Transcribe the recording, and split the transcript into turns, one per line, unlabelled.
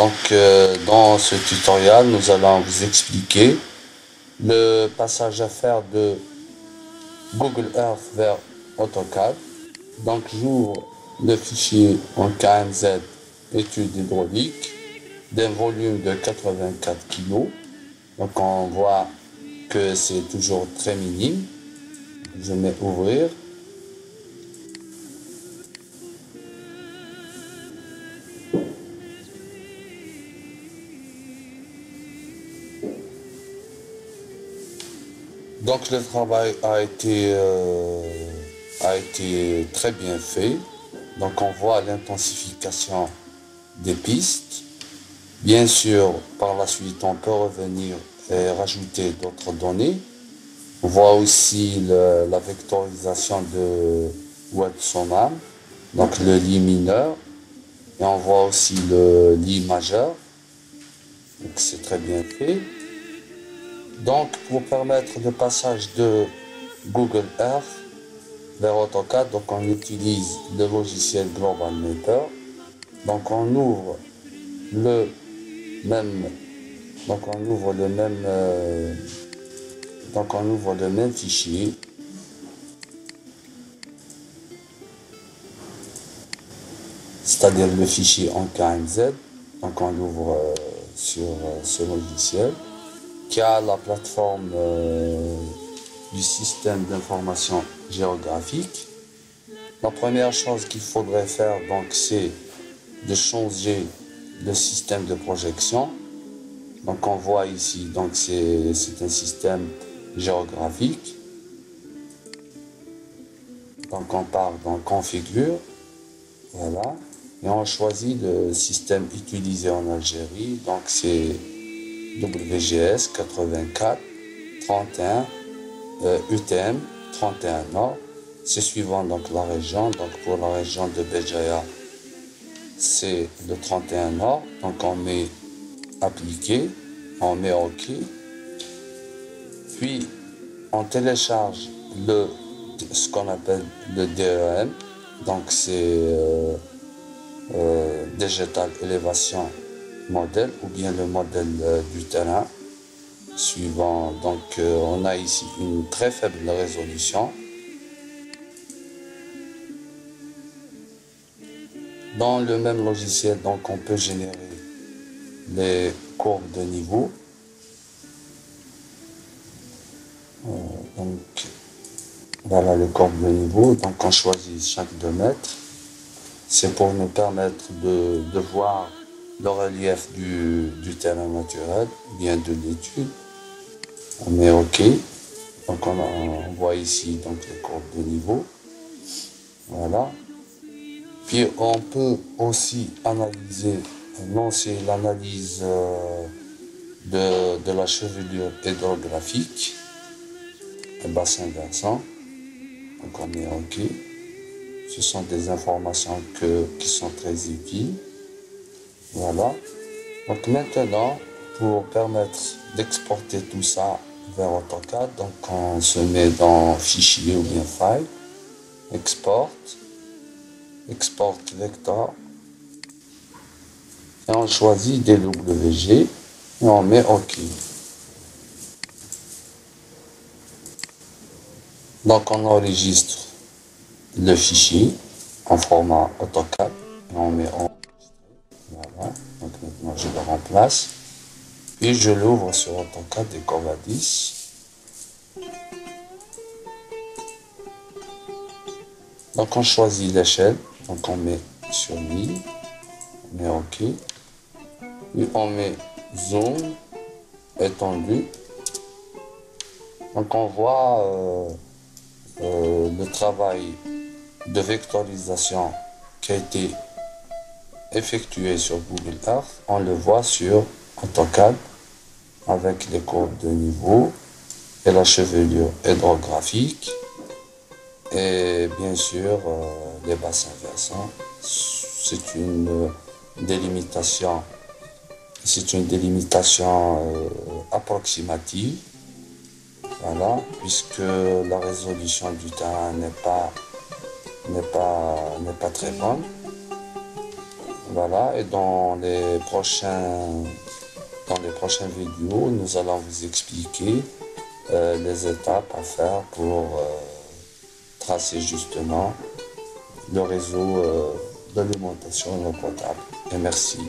Donc euh, dans ce tutoriel, nous allons vous expliquer le passage à faire de Google Earth vers AutoCAD. Donc j'ouvre le fichier en KMZ étude hydraulique d'un volume de 84 kg. Donc on voit que c'est toujours très minime. Je mets ouvrir. Donc le travail a été, euh, a été très bien fait. Donc on voit l'intensification des pistes. Bien sûr, par la suite, on peut revenir et rajouter d'autres données. On voit aussi la vectorisation de Watson, donc le lit mineur. Et on voit aussi le lit majeur. Donc c'est très bien fait. Donc, pour permettre le passage de Google Earth vers AutoCAD, donc on utilise le logiciel Global Maker. Donc, on ouvre le même, donc euh, donc on ouvre le même fichier. C'est-à-dire le fichier en KMZ. Donc, on l'ouvre euh, sur euh, ce logiciel qui a la plateforme euh, du système d'information géographique. La première chose qu'il faudrait faire, donc, c'est de changer le système de projection. Donc, on voit ici, donc, c'est un système géographique. Donc, on part dans Configure. Voilà. Et on choisit le système utilisé en Algérie. Donc, c'est WGS 84 31 UTM 31 Nord. C'est suivant donc la région. Donc pour la région de Béjaïa, c'est le 31 Nord. Donc on met appliquer, on met OK. Puis on télécharge le ce qu'on appelle le DEM. Donc c'est euh, euh, Digital Elevation modèle ou bien le modèle euh, du terrain suivant. Donc euh, on a ici une très faible résolution. Dans le même logiciel, donc on peut générer les courbes de niveau. Euh, donc voilà les courbes de niveau. Donc on choisit chaque 2 mètres. C'est pour nous permettre de, de voir le relief du, terrain naturel, bien de l'étude. On met OK. Donc on, voit ici donc les courbes de niveau. Voilà. Puis on peut aussi analyser, non c'est l'analyse euh, de, la chevelure hydrographique, un bassin versant. Donc on met OK. Ce sont des informations que, qui sont très utiles. Voilà. Donc maintenant, pour permettre d'exporter tout ça vers AutoCAD, donc on se met dans Fichier ou bien File, Export, Export Vector, et on choisit DWG et on met OK. Donc on enregistre le fichier en format AutoCAD et on met en. Donc maintenant je le remplace. Et je l'ouvre sur AutoCAD et Covadis. Donc on choisit l'échelle. Donc on met sur 1000. On met OK. Et on met zoom étendu. Donc on voit euh, euh, le travail de vectorisation qui a été effectué sur Google Earth, on le voit sur AutoCAD avec les courbes de niveau et la chevelure hydrographique et bien sûr euh, les bassins versants. C'est une délimitation, c'est une délimitation euh, approximative, voilà, puisque la résolution du terrain n'est pas, pas, n'est pas très bonne. Voilà, et dans les prochains, dans les prochaines vidéos, nous allons vous expliquer euh, les étapes à faire pour euh, tracer justement le réseau euh, d'alimentation potable. Et merci.